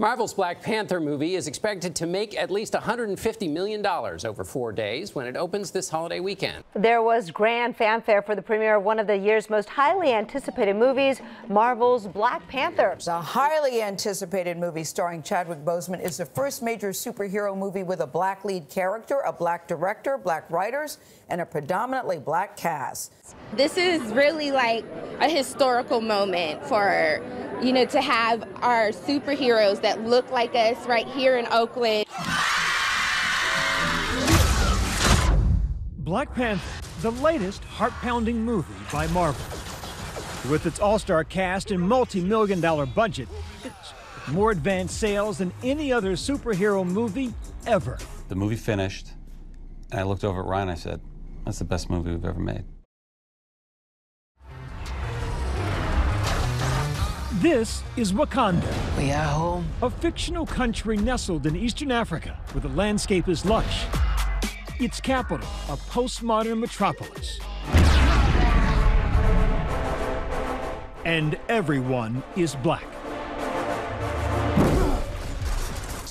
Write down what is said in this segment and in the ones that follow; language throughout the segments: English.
Marvel's Black Panther movie is expected to make at least $150 million over four days when it opens this holiday weekend. There was grand fanfare for the premiere of one of the year's most highly anticipated movies, Marvel's Black Panther. A highly anticipated movie starring Chadwick Boseman is the first major superhero movie with a black lead character, a black director, black writers, and a predominantly black cast. This is really like a historical moment for you know, to have our superheroes that look like us right here in Oakland. Black Panther, the latest heart-pounding movie by Marvel. With its all-star cast and multi-million dollar budget, more advanced sales than any other superhero movie ever. The movie finished, and I looked over at Ryan and I said, that's the best movie we've ever made. This is Wakanda. We are home. A fictional country nestled in eastern Africa where the landscape is lush. Its capital, a postmodern metropolis. And everyone is black.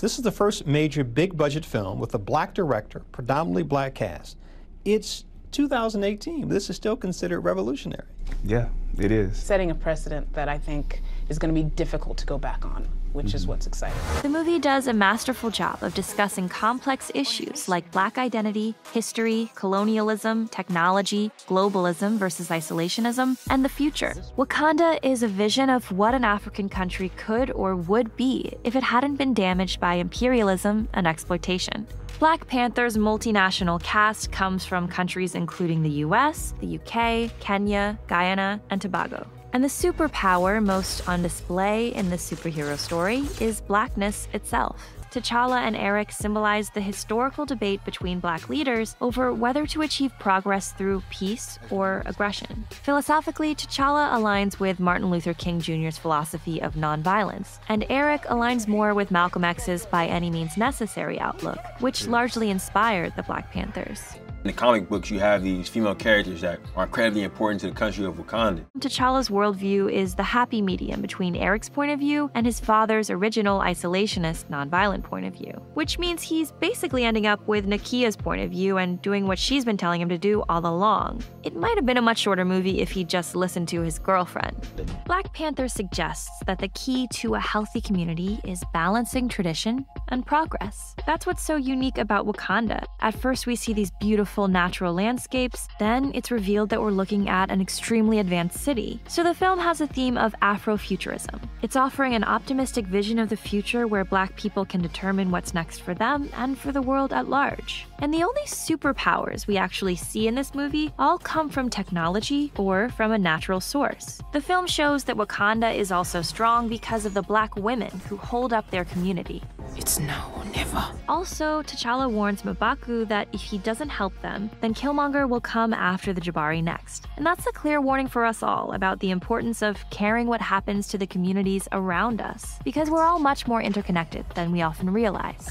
This is the first major big budget film with a black director, predominantly black cast. It's 2018. This is still considered revolutionary. Yeah, it is. Setting a precedent that I think is going to be difficult to go back on, which mm-hmm. is what's exciting. The movie does a masterful job of discussing complex issues like black identity, history, colonialism, technology, globalism versus isolationism, and the future. Wakanda is a vision of what an African country could or would be if it hadn't been damaged by imperialism and exploitation. Black Panther's multinational cast comes from countries including the US, the UK, Kenya, Guyana, and Tobago. And the superpower most on display in the superhero story is blackness itself. T'Challa and Erik symbolize the historical debate between black leaders over whether to achieve progress through peace or aggression. Philosophically, T'Challa aligns with Martin Luther King Jr.'s philosophy of nonviolence, and Erik aligns more with Malcolm X's by any means necessary outlook, which largely inspired the Black Panthers. In the comic books, you have these female characters that are incredibly important to the country of Wakanda. T'Challa's worldview is the happy medium between Erik's point of view and his father's original isolationist, nonviolent point of view, which means he's basically ending up with Nakia's point of view and doing what she's been telling him to do all along. It might have been a much shorter movie if he'd just listened to his girlfriend. Black Panther suggests that the key to a healthy community is balancing tradition and progress. That's what's so unique about Wakanda. At first, we see these beautiful natural landscapes, then it's revealed that we're looking at an extremely advanced city. So the film has a theme of Afrofuturism. It's offering an optimistic vision of the future where black people can determine what's next for them and for the world at large. And the only superpowers we actually see in this movie all come from technology or from a natural source. The film shows that Wakanda is also strong because of the black women who hold up their community. It's or Also, T'Challa warns M'Baku that if he doesn't help them, then Killmonger will come after the Jabari next. And that's a clear warning for us all about the importance of caring what happens to the communities around us, because we're all much more interconnected than we often realize.